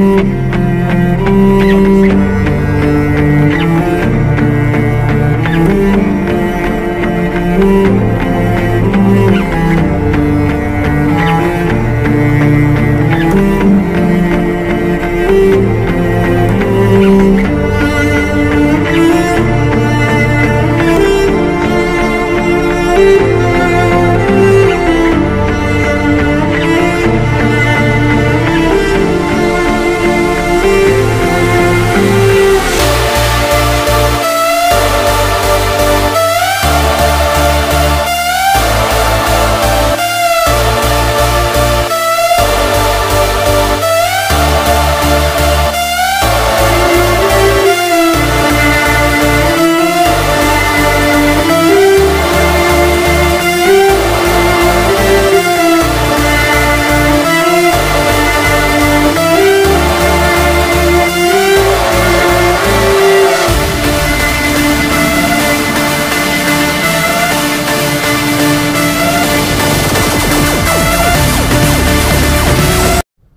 Thank you.